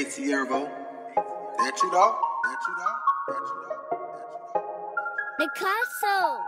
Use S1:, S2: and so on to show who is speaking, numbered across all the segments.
S1: ATRVO. That you though? That you though? That you though?
S2: Nicasso.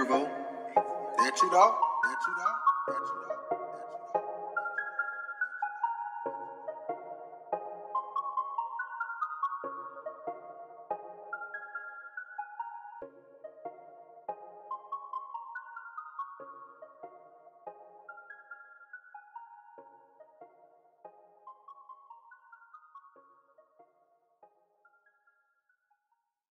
S1: ATRVO. That you though? That you though? That you